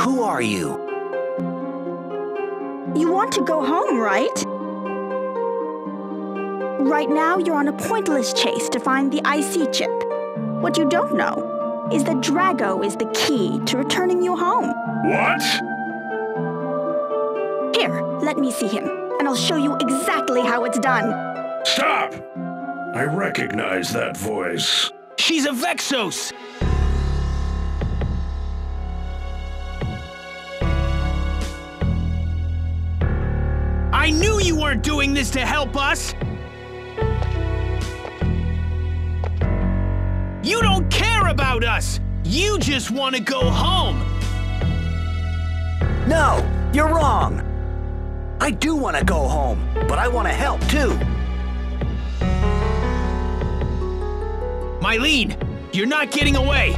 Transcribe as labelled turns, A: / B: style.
A: Who are you?
B: You want to go home, right? Right now, you're on a pointless chase to find the IC chip. What you don't know is that Drago is the key to returning you home.
C: What?
B: Here, let me see him, and I'll show you exactly how it's done.
C: Stop! I recognize that voice.
D: She's a Vexos! I knew you weren't doing this to help us! You don't care about us! You just want to go home!
A: No, you're wrong. I do want to go home, but I want to help too.
D: Mylene, you're not getting away!